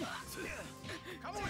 カモン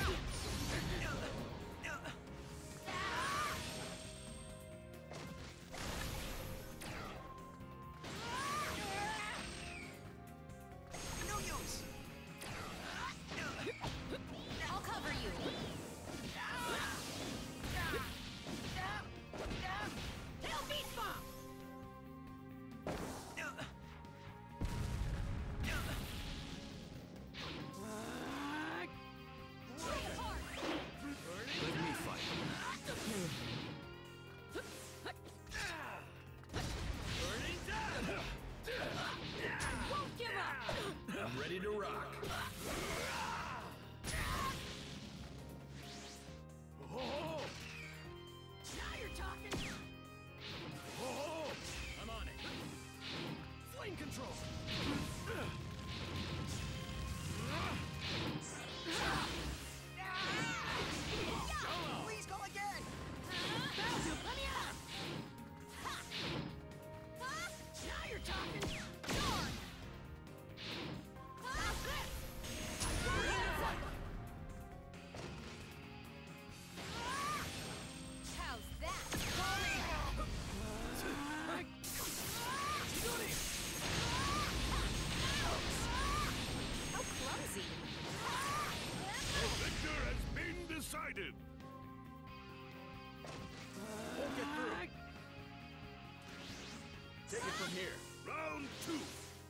here. Round two,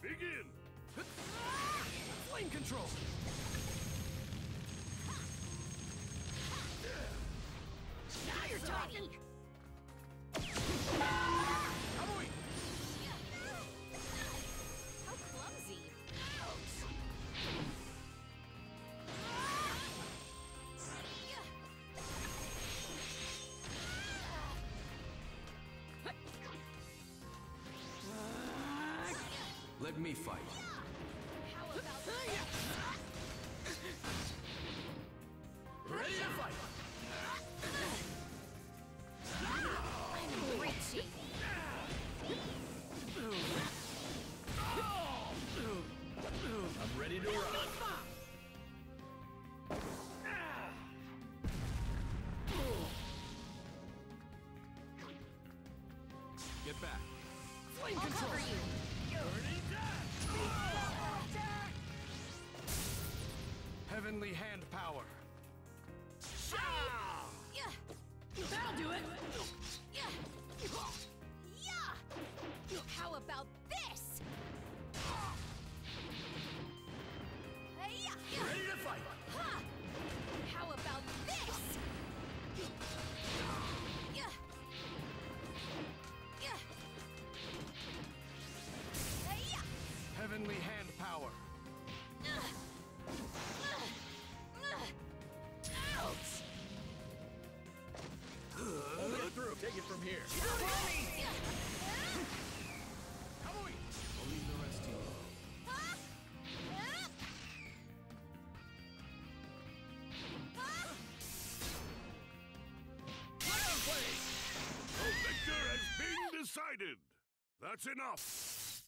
begin. Flame control. Now you're talking. Let me fight. Ready to fight! I'm I'm ready to run. Get back. Flame I'll control. cover you. heavenly hand power. decided. That's enough.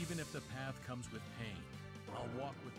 Even if the path comes with pain, I'll walk with...